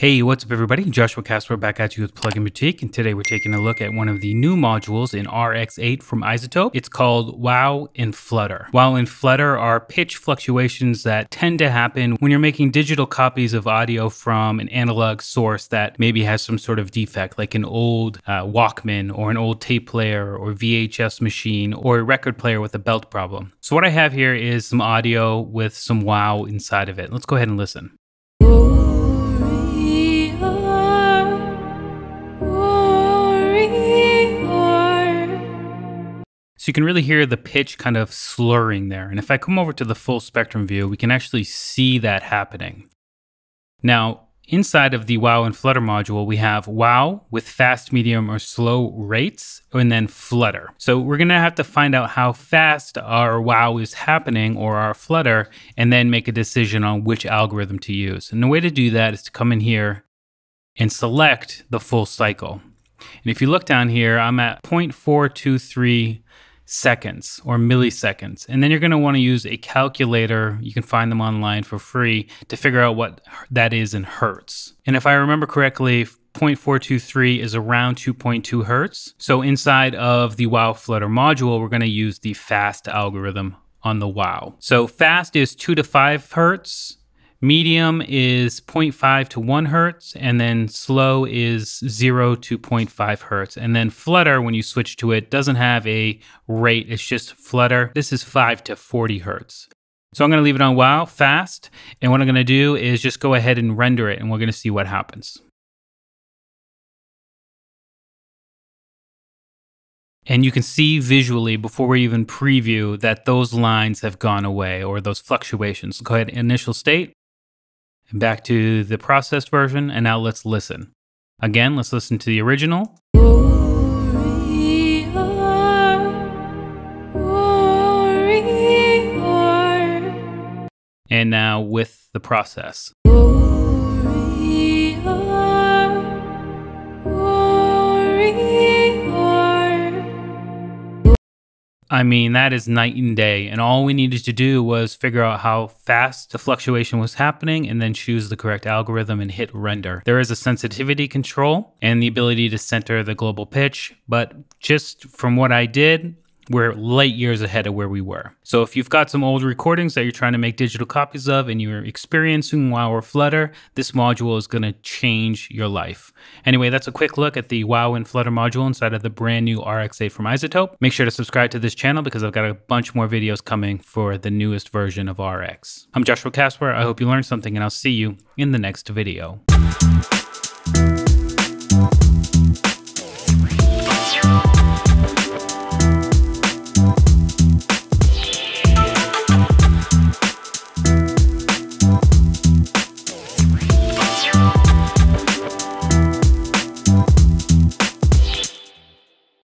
Hey, what's up everybody? Joshua Casper back at you with Plugin Boutique, and today we're taking a look at one of the new modules in RX8 from iZotope. It's called Wow in Flutter. Wow in Flutter are pitch fluctuations that tend to happen when you're making digital copies of audio from an analog source that maybe has some sort of defect, like an old uh, Walkman or an old tape player or VHS machine or a record player with a belt problem. So what I have here is some audio with some wow inside of it. Let's go ahead and listen. You can really hear the pitch kind of slurring there. And if I come over to the full spectrum view, we can actually see that happening. Now, inside of the WoW and Flutter module, we have WoW with fast, medium, or slow rates, and then Flutter. So we're gonna have to find out how fast our WoW is happening or our Flutter, and then make a decision on which algorithm to use. And the way to do that is to come in here and select the full cycle. And if you look down here, I'm at 0.423 seconds or milliseconds. And then you're going to want to use a calculator. You can find them online for free to figure out what that is in hertz. And if I remember correctly, 0.423 is around 2.2 hertz. So inside of the WoW Flutter module, we're going to use the fast algorithm on the WoW. So fast is 2 to 5 hertz. Medium is 0.5 to 1 hertz, and then slow is 0 to 0.5 hertz. And then Flutter, when you switch to it, doesn't have a rate, it's just Flutter. This is 5 to 40 hertz. So I'm going to leave it on wow, fast, and what I'm going to do is just go ahead and render it, and we're going to see what happens. And you can see visually before we even preview that those lines have gone away or those fluctuations. Go ahead, initial state back to the processed version, and now let's listen. Again, let's listen to the original. And now with the process. I mean, that is night and day. And all we needed to do was figure out how fast the fluctuation was happening and then choose the correct algorithm and hit render. There is a sensitivity control and the ability to center the global pitch, but just from what I did, we're light years ahead of where we were. So if you've got some old recordings that you're trying to make digital copies of and you're experiencing WoW or Flutter, this module is going to change your life. Anyway, that's a quick look at the WoW and Flutter module inside of the brand new RX8 from iZotope. Make sure to subscribe to this channel because I've got a bunch more videos coming for the newest version of RX. I'm Joshua Casper. I hope you learned something and I'll see you in the next video.